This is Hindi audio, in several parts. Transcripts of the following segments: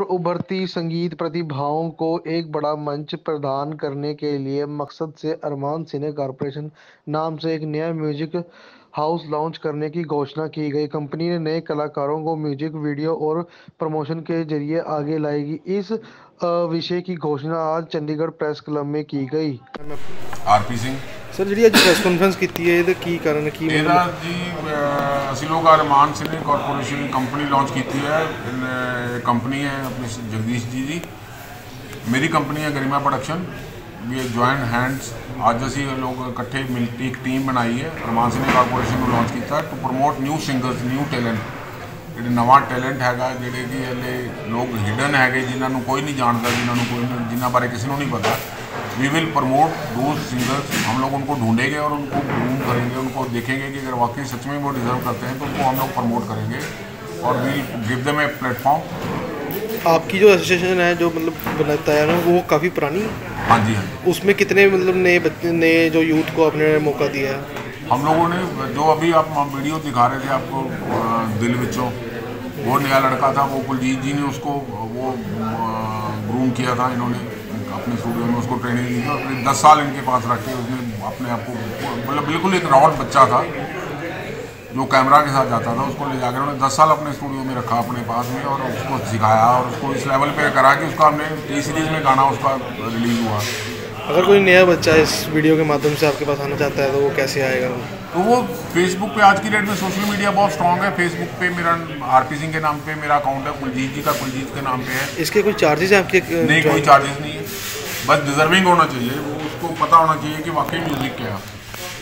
और उभरती संगीत प्रतिभाओं को एक बड़ा मंच प्रदान करने के लिए मकसद से अरमान सिने कॉरपोरेशन नाम से एक नया म्यूज़िक हाउस लॉन्च करने की घोषणा की गई। कंपनी ने नए कलाकारों को म्यूज़िक, वीडियो और प्रमोशन के ज़रिए आगे लाएगी। इस विषय की घोषणा आज चंडीगढ़ प्रेस क्लब में की गई। आरपी सिंह। ਸਰ, ਜਿਹੜੀ ਅੱਜ ਪ੍ਰੈਸ ਕਾਨਫਰੰਸ ਕੀਤੀ ਹੈ, ਇਹਦਾ ਕੀ ਕਾਰਨ ਹੈ, ਕੀ ਇਹਦਾ ਜੀ ਅਸੀਂ ਲੋਕ Armaan Singh corporation company launch ਕੀਤੀ ਹੈ। ਕੰਪਨੀ ਹੈ ਆਪਣੀ ਜਗਦੀਸ਼ ਜੀ ਦੀ। ਮੇਰੀ ਕੰਪਨੀ ਹੈ Garima production we joint hands ਅੱਜ ਅਸੀਂ ਲੋਕ ਇਕੱਠੇ ਮਿਲ ਕੇ ਇੱਕ ਟੀਮ ਬਣਾਈ ਹੈ। ਅਰਮਾਨ ਸਿੰਘ ਕਾਰਪੋਰੇਸ਼ਨ ਨੂੰ ਲਾਂਚ ਕੀਤਾ to promote new singers new talent ਜਿਹੜੇ ਨਵਾਂ ਟੈਲੈਂਟ ਹੈਗਾ, ਜਿਹੜੇ ਕਿ ਹਲੇ ਲੋਕ ਹਿਡਨ ਹੈਗੇ, ਜਿਨ੍ਹਾਂ ਨੂੰ ਕੋਈ ਨਹੀਂ ਜਾਣਦਾ, ਜਿਨ੍ਹਾਂ ਨੂੰ ਕੋਈ ਜਿਨ੍ਹਾਂ ਬਾਰੇ ਕਿਸੇ ਨੂੰ ਨਹੀਂ ਪਤਾ। We will promote the singers हम लोग उनको ढूंढेंगे और उनको ग्रूम करेंगे उनको देखेंगे कि अगर वाकई सच में वो डिजर्व करते हैं तो उनको हम लोग प्रमोट करेंगे और we'll give them a platform आपकी जो एसोसिएशन है जो मतलब बनाता है ना वो काफ़ी पुरानी? है हाँ जी। हाँ उसमें कितने मतलब नए बच्चे नए जो यूथ को आपने मौका दिया है? हम लोगों ने जो अभी आप वीडियो दिखा रहे थे आपको दिल विचों वो नया लड़का था वो कुलजीत जी ने उसको वो ग्रूम किया था इन्होंने। अपने स्टूडियो में उसको ट्रेनिंग दी थी और फिर दस साल इनके पास रख उसने अपने आप को मतलब बिल्कुल एक रॉड बच्चा था जो कैमरा के साथ जाता था उसको ले जाकर उन्होंने दस साल अपने स्टूडियो में रखा अपने पास में और उसको सिखाया और उसको इस लेवल पे करा कि उसका हमने टी सीरीज़ में गाना उसका रिलीज़ हुआ। अगर कोई नया बच्चा इस वीडियो के माध्यम से आपके पास आना चाहता है तो वो कैसे आएगा? तो वो फेसबुक पे आज की डेट में सोशल मीडिया बहुत स्ट्रांग है। फेसबुक पे मेरा आरपी सिंह के नाम पे मेरा अकाउंट है कुलजीत जी का कुलजीत के नाम पे है। इसके कोई चार्जेस हैं आपके नहीं कोई चार्जेस नहीं। बस डिजर्विंग होना चाहिए। वो उसको पता होना चाहिए कि वाकई म्यूज़िक क्या है।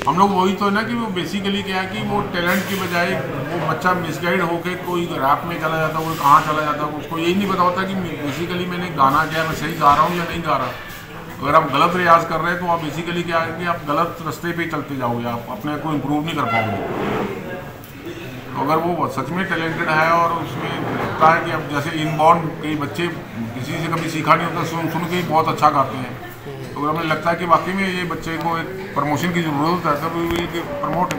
हम लोग वही तो है ना कि वो बेसिकली क्या है कि वो टैलेंट की बजाय वो बच्चा मिसगाइड होके कोई रैप में चला जाता, कोई कहाँ चला जाता, उसको यही नहीं पता होता कि बेसिकली मैंने गाना क्या मैं सही गा रहा हूँ या नहीं गा रहा। अगर आप गलत रियाज कर रहे हैं तो आप बेसिकली क्या है कि आप गलत रास्ते पे चलते जाओगे, आप अपने को इम्प्रूव नहीं कर पाओगे। तो अगर वो सच में टैलेंटेड है और उसमें लगता है कि अब जैसे इनबॉर्न कई बच्चे किसी से कभी सीखा नहीं होता सुन सुन के ही बहुत अच्छा गाते हैं। तो हमें लगता है कि वाकई में ये बच्चे को एक प्रमोशन की ज़रूरत है तो ये प्रमोट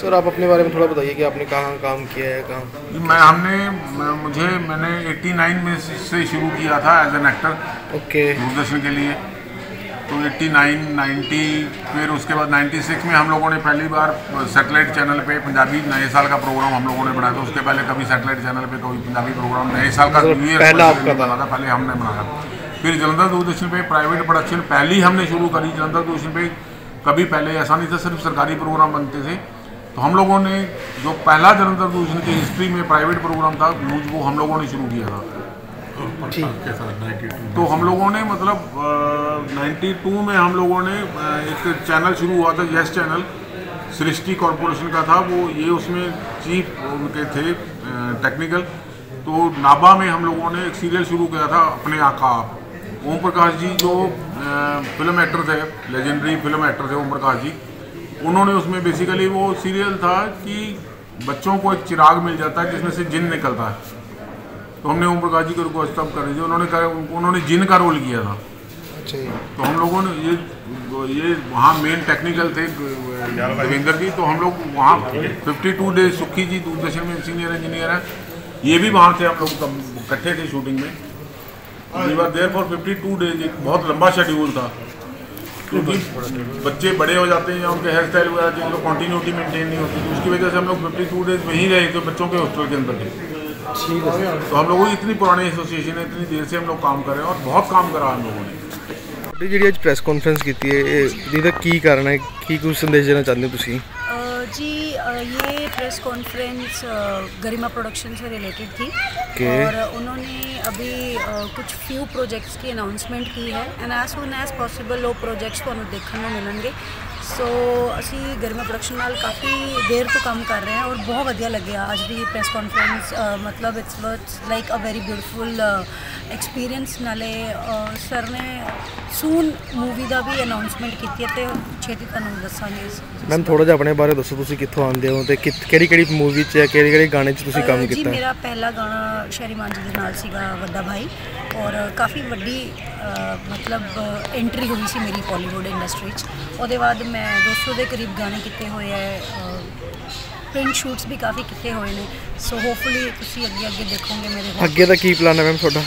सर आप अपने बारे में थोड़ा बताइए कि आपने कहाँ काम किया है कहाँ? मैं हमने मैं- मुझे मैंने 89 में से शुरू किया था as an actor okay Doordarshan के लिए। तो 89, 90 फिर उसके बाद 96 में हम लोगों ने पहली बार सेटेलाइट चैनल पे पंजाबी नए साल का प्रोग्राम हम लोगों ने बनाया था। उसके पहले कभी सेटेलाइट चैनल पे कोई पंजाबी प्रोग्राम नए साल का पर आपका था। बना था पहले हमने बनाया फिर जलंधर दूरदर्शन पे प्राइवेट प्रोडक्शन पहली हमने शुरू करी। जलंधर दूरदर्शन पे कभी पहले ऐसा नहीं था सिर्फ़ सरकारी प्रोग्राम बनते थे। तो हम लोगों ने जो पहला जलंधर दूरदर्शन की हिस्ट्री में प्राइवेट प्रोग्राम था न्यूज़ वो हम लोगों ने शुरू किया था। तो हम लोगों ने मतलब नाइन्टी टू में हम लोगों ने एक चैनल शुरू हुआ था यस चैनल सृष्टि कॉरपोरेशन का था वो ये उसमें चीफ उनके थे टेक्निकल तो नाबा में हम लोगों ने एक सीरियल शुरू किया था अपने आका आप। ओम प्रकाश जी जो फ़िल्म एक्टर थे लेजेंडरी फ़िल्म एक्टर थे ओम प्रकाश जी उन्होंने उसमें बेसिकली वो सीरियल था कि बच्चों को एक चिराग मिल जाता है जिसमें से जिन निकलता है। तो हमने ओम प्रकाश जी को रिक्वेस्ट तब करी थी उन्होंने कहा उन्होंने जिन का रोल किया था। अच्छा तो हम लोगों ने ये ये वहाँ मेन टेक्निकल थे देवेंद्र जी तो हम लोग वहाँ 52 डेज़ सुखी जी दूरदर्शन में सीनियर इंजीनियर हैं। ये भी वहाँ थे हम लोग इकट्ठे थे शूटिंग में। We were there for 52 days एक बहुत लंबा शेड्यूल था। क्योंकि बच्चे बड़े हो जाते हैं या उनके हेयर स्टाइल वगैरह जिनको कॉन्टीन्यूटी मेंटेन नहीं होती तो उसकी वजह से हम लोग 52 डेज़ वहीं रहे थे बच्चों के हॉस्टल के अंदर। तो हम लोगों की इतनी पुरानी एसोसिएशन है इतनी देर से हम लोग काम कर रहे हैं और बहुत काम करा हम लोगों ने ਤੁਹਾਡੀ ਜਿਹੜੀ ਅੱਜ ਪ੍ਰੈਸ ਕਾਨਫਰੰਸ ਕੀਤੀ ਹੈ ਇਹ- ਇਹਦਾ ਕੀ ਕਾਰਨ ਹੈ ਕੀ ਕੁਝ ਸੰਦੇਸ਼ ਦੇਣਾ ਚਾਹੁੰਦੇ ਹੋ ਤੁਸੀਂ अ, जी अ, ये प्रेस कॉन्फ्रेंस गरिमा प्रोडक्शन से रिलेटेड थी Okay. और उन्होंने अभी अ, कुछ फ्यू प्रोजेक्ट्स की अनाउंसमेंट की है and as soon as possible ਉਹ ਪ੍ਰੋਜੈਕਟਸ ਤੁਹਾਨੂੰ ਦੇਖਣ ਨੂੰ ਮਿਲਣਗੇ ਸੋ ਅਸੀਂ ਗਰਮਾ ਪ੍ਰੋਡਕਸ਼ਨ ਨਾਲ ਕਾਫੀ ਦੇਰ ਤੋਂ ਕੰਮ ਕਰ ਰਹੇ ਹਾਂ ਔਰ ਬਹੁਤ ਵਧੀਆ ਲੱਗਿਆ ਅੱਜ ਦੀ ਪ੍ਰੈਸ ਕਾਨਫਰੰਸ ਮਤਲਬ it's was like a very beautiful experience ਨਾਲੇ ਸਰ ਨੇ ਸੂਨ ਮੂਵੀ ਦਾ ਵੀ ਅਨਾਉਂਸਮੈਂਟ ਕੀਤੀ ਹੈ ਤੇ ਛੇਤੀ ਤੁਹਾਨੂੰ ਦੱਸਾਂਗੇ ਮੈਮ ਥੋੜਾ ਜਿਹਾ ਆਪਣੇ ਬਾਰੇ ਦੱਸੋ ਤੁਸੀਂ ਕਿੱਥੋਂ ਆਉਂਦੇ ਹੋ ਤੇ ਕਿਹੜੀ ਕਿਹੜੀ ਮੂਵੀ 'ਚ ਹੈ ਕਿਹੜੇ ਕਿਹੜੇ ਗਾਣੇ 'ਚ ਤੁਸੀਂ ਕੰਮ ਜੀ ਕੀਤਾ ਹੈ? ਮੇਰਾ ਪਹਿਲਾ ਗਾਣਾ ਸ਼ੈਰੀ ਮਾਂਜੀ ਦੇ ਨਾਲ ਸੀਗਾ ਵੱਡਾ ਭਾਈ ਔਰ ਕਾਫੀ ਵੱਡੀ ਮਤਲਬ ਐਂਟਰੀ ਹੋਈ ਸੀ ਮੇਰੀ ਬਾਲੀਵੁੱਡ ਇੰਡਸਟਰੀ 'ਚ ਉਹਦੇ ਬਾਅਦ ਮੈਂ 200 ਦੇ ਕਰੀਬ ਗਾਣੇ ਕੀਤੇ ਹੋਏ ਹੈ ਪ੍ਰਿੰਟ ਸ਼ੂਟਸ ਵੀ ਕਾਫੀ ਕੀਤੇ ਹੋਏ ਨੇ। ਸੋ ਹੋਪਫੁਲੀ ਤੁਸੀਂ ਅੱਗੇ ਅੱਗੇ ਦੇਖੋਗੇ ਮੇਰੇ ਅੱਗੇ ਦਾ ਕੀ ਪਲਾਨ ਹੈ ਮੈਮ ਤੁਹਾਡਾ?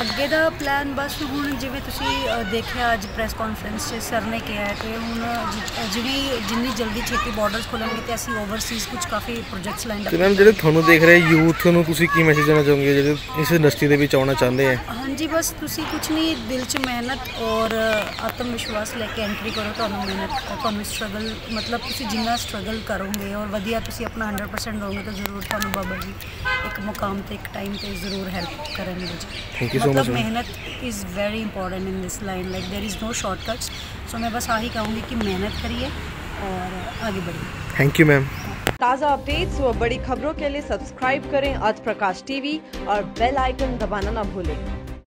ਅੱਗੇ ਦਾ ਪਲਾਨ ਬਸ ਹੁਣ ਜਿਵੇਂ ਤੁਸੀਂ ਦੇਖਿਆ ਅੱਜ ਪ੍ਰੈਸ ਕਾਨਫਰੰਸ 'ਚ ਸਰ ਨੇ ਕਿਹਾ ਹੈ ਕਿ ਹੁਣ ਜਿ- ਜਿਵੇਂ ਜਿੰਨੀ ਜਲਦੀ ਛੇਤੀ ਬਾਰਡਰਸ ਖੋਲਣਗੇ ਤੇ ਅਸੀਂ ਓਵਰਸੀਜ਼ ਕੁਝ ਕਾਫੀ ਪ੍ਰੋਜੈਕਟਸ ਲਾਈਨ ਤੇ ਅਪ ਮੈਮ ਜਿਹੜੇ ਤੁਹਾਨੂੰ ਦੇਖ ਰਹੇ ਯੂਥ ਨੂੰ ਤੁਸੀਂ ਕੀ ਮੈਸੇਜ ਦੇਣਾ ਚਾਹੋਗੇ? ਜਿਹੜੇ ਇਸ ਇੰਡਸਟਰੀ ਦੇ ਵਿੱਚ ਆਉਣਾ ਚਾਹੁੰਦੇ ਆ? ਹਾਂਜੀ ਬਸ ਤੁਸੀਂ ਕੁਝ ਨਹੀਂ ਦਿਲ 'ਚ ਮਿਹਨਤ ਔਰ ਆਤਮ ਵਿਸ਼ਵਾਸ ਲੈ ਕੇ ਐਂਟਰੀ ਕਰੋ ਤੁਹਾਨੂੰ ਮਿਹਨਤ ਤੁਹਾਨੂੰ ਸਟਰਗਲ ਮਤਲਬ ਤੁਸੀਂ ਜਿੰਨਾ ਸਟਰਗਲ ਕਰੋਗੇ ਔਰ ਵਧੀਆ ਤੁਸੀਂ ਆਪਣਾ 100% ਦੋਗੇ ਤਾਂ ਜ਼ਰੂਰ ਤੁਹਾਨੂੰ ਬਾਬਾ ਜੀ ਇੱਕ ਮੁਕਾਮ ਤੇ ਇੱਕ ਟਾਈਮ ਤੇ ਜ਼ਰੂਰ ਹੈਲਪ ਕਰਨਗੇ ਜੀ। Thank you सो मतलब मेहनत is very important in this line like there is no shortcuts so मैं बस यही कहूँगी कि मेहनत करिए और आगे बढ़िए। थैंक यू मैम ताज़ा अपडेट्स व बड़ी खबरों के लिए सब्सक्राइब करें अर्थ प्रकाश टीवी और बेल आइकन दबाना ना भूलें।